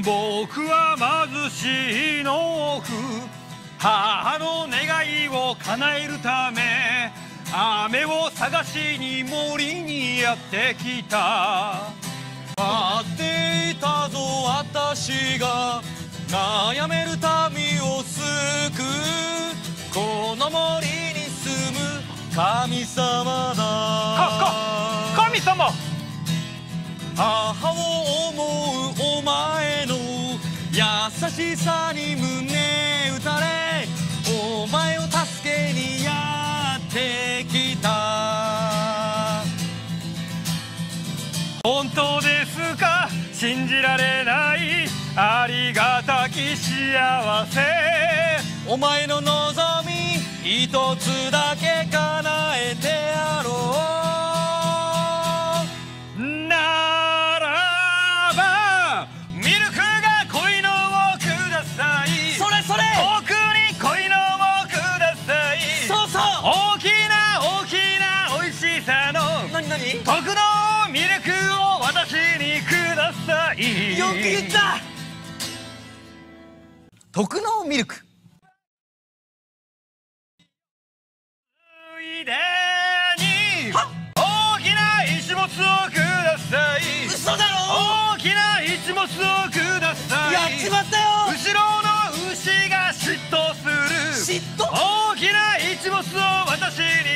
僕は貧しい農夫母の願いを叶えるため雨を探しに森にやってきた。待っていたぞ私が悩める民を救う。この森に住む神様だ。かか神様！母をしさに胸打たれお前を助けにやってきた。本当ですか？信じられない。ありがたき幸せ。お前の望み一つだけ。大きな大きな美味しさの何何？特のミルクを私にください。よく言った！特納ミルク。ついでに大きな一物をください。嘘だろ大きな一物をください。やっちまったよ後ろ日没の私に。